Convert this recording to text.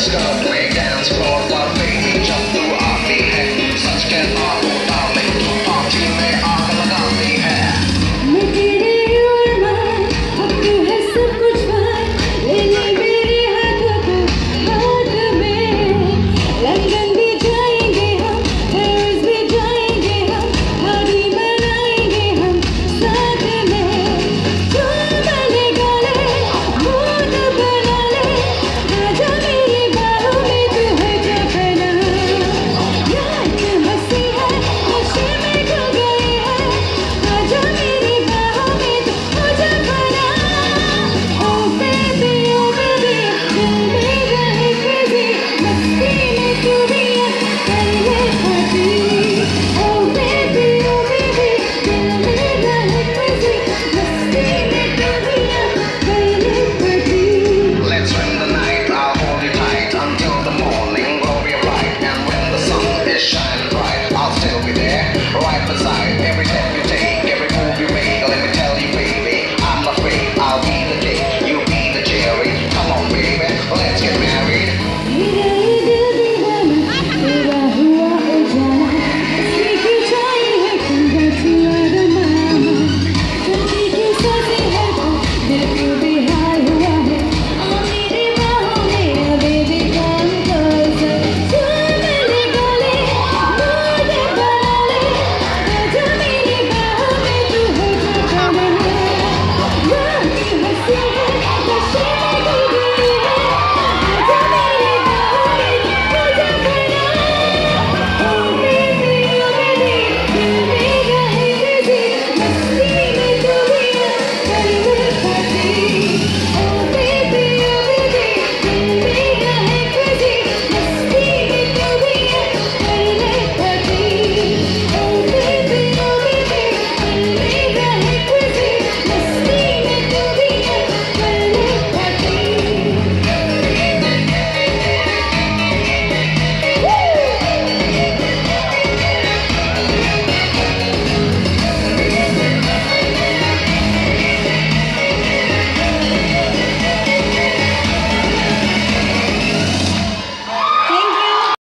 Let's go.